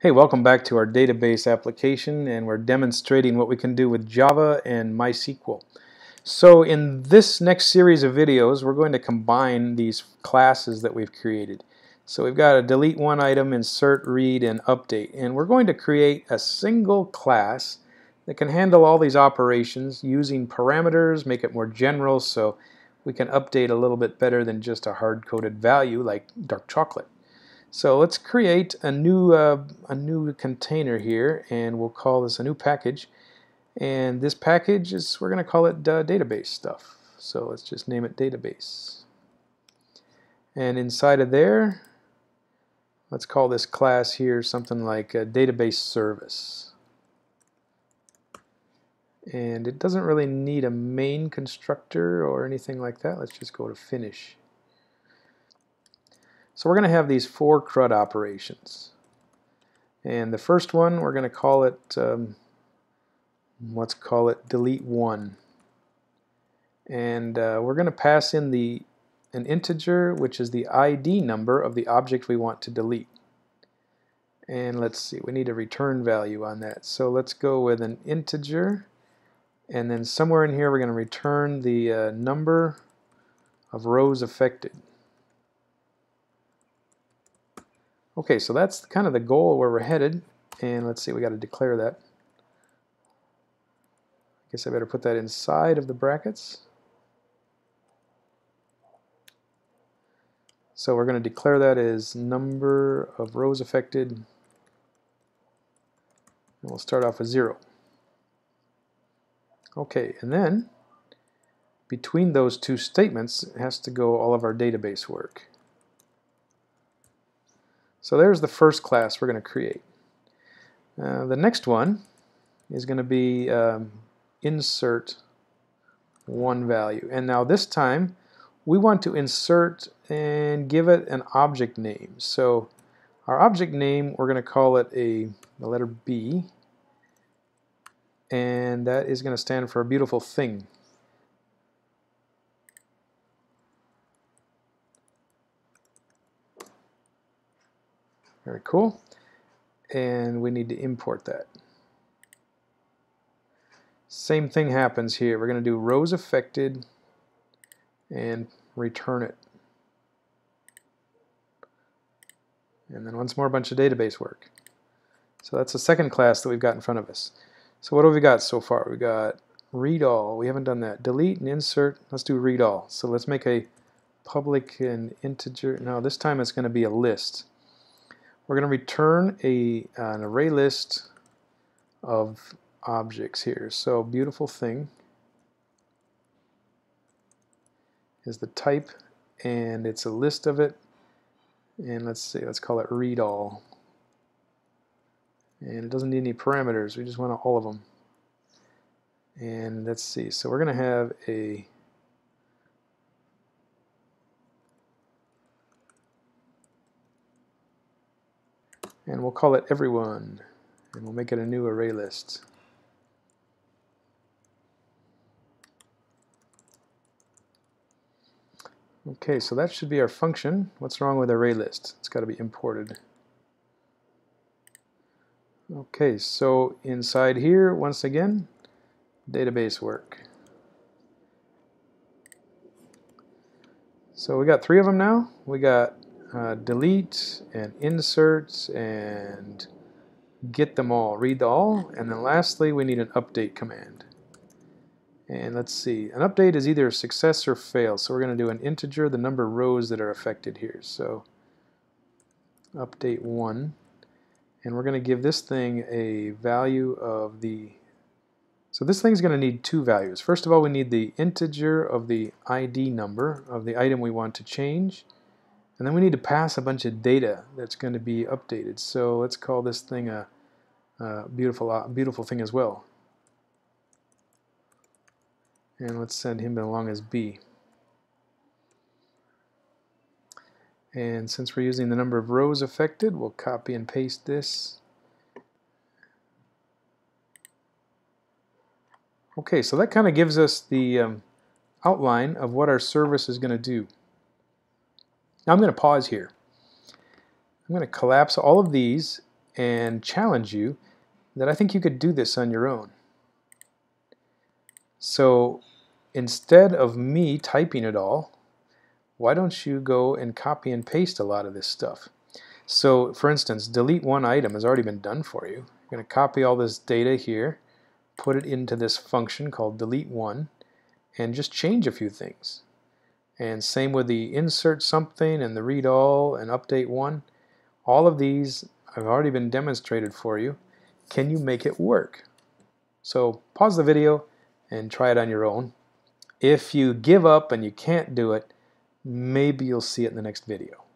Hey, welcome back to our database application and we're demonstrating what we can do with Java and MySQL. So in this next series of videos we're going to combine these classes that we've created. So we've got a delete one item, insert, read, and update and we're going to create a single class that can handle all these operations using parameters, make it more general so we can update a little bit better than just a hard-coded value like dark chocolate. So let's create a new uh, a new container here and we'll call this a new package. And this package is we're going to call it uh, database stuff. So let's just name it database. And inside of there let's call this class here something like a database service. And it doesn't really need a main constructor or anything like that. Let's just go to finish so we're going to have these four CRUD operations. And the first one, we're going to call it, um, let's call it delete one. And uh, we're going to pass in the an integer, which is the ID number of the object we want to delete. And let's see, we need a return value on that. So let's go with an integer, and then somewhere in here we're going to return the uh, number of rows affected. Okay, so that's kind of the goal where we're headed. And let's see, we got to declare that. I guess I better put that inside of the brackets. So we're going to declare that as number of rows affected. And we'll start off with 0. Okay, and then between those two statements has to go all of our database work. So there's the first class we're going to create. Uh, the next one is going to be um, insert one value. And now this time we want to insert and give it an object name. So our object name, we're going to call it a the letter B. And that is going to stand for a beautiful thing. Very cool. And we need to import that. Same thing happens here. We're going to do rows affected and return it. And then once more a bunch of database work. So that's the second class that we've got in front of us. So what have we got so far? We got read all. We haven't done that. Delete and insert. Let's do read all. So let's make a public and integer. No, this time it's going to be a list. We're going to return a, an array list of objects here. So beautiful thing is the type and it's a list of it. And let's see let's call it read all. And it doesn't need any parameters we just want all of them. And let's see so we're gonna have a and we'll call it everyone and we'll make it a new array list. Okay, so that should be our function. What's wrong with array list? It's got to be imported. Okay, so inside here, once again, database work. So we got three of them now. We got uh, delete and insert and get them all, read the all, and then lastly we need an update command. And let's see, an update is either success or fail, so we're going to do an integer, the number of rows that are affected here. So update 1, and we're going to give this thing a value of the so this thing's going to need two values. First of all, we need the integer of the ID number of the item we want to change. And then we need to pass a bunch of data that's going to be updated. So let's call this thing a, a beautiful, beautiful thing as well. And let's send him along as B. And since we're using the number of rows affected, we'll copy and paste this. Okay, so that kind of gives us the um, outline of what our service is going to do. Now I'm going to pause here. I'm going to collapse all of these and challenge you that I think you could do this on your own. So instead of me typing it all, why don't you go and copy and paste a lot of this stuff? So for instance, delete one item has already been done for you. You're going to copy all this data here, put it into this function called delete one, and just change a few things. And same with the insert something and the read all and update one. All of these have already been demonstrated for you. Can you make it work? So pause the video and try it on your own. If you give up and you can't do it, maybe you'll see it in the next video.